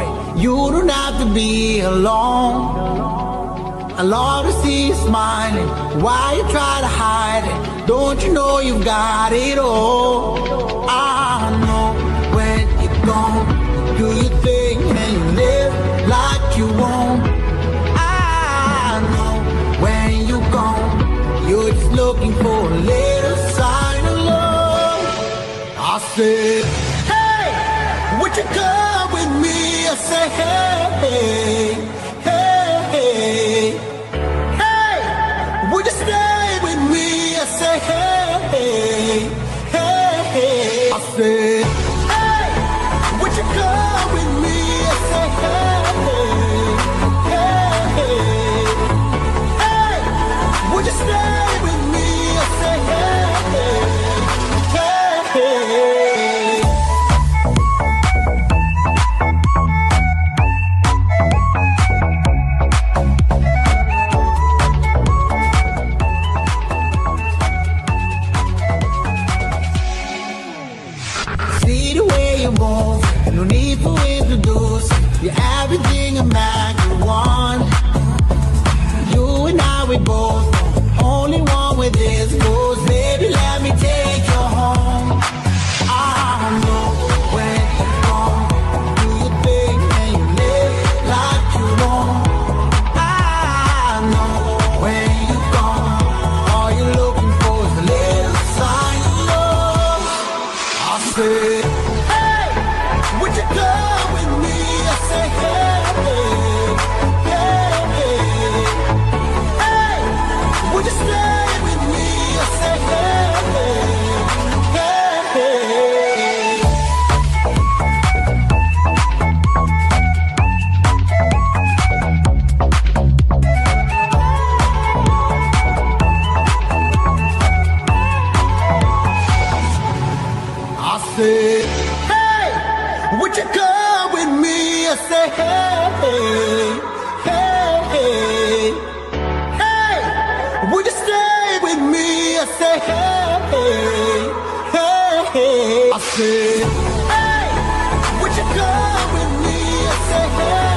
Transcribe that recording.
worry, you don't have to be alone. I love to see you smiling. Why you try to hide it? Don't you know you've got it all? I know when you're gone, do your thing and you live like you want. I know when you're gone, you're just looking for a little sign of love. I said, would you come with me? I say, Hey, hey, hey, hey, would you stay with me? I said, Hey, hey, hey. I said, this. Baby, let me take you home. I know when you're gone, do you live like you. I know when you're gone, all you're looking for is a little sign of love. I Would you come with me? I say, hey, hey, hey, hey. Would you stay with me? I say, hey, hey, hey. I say, hey, would you come with me? I say, hey.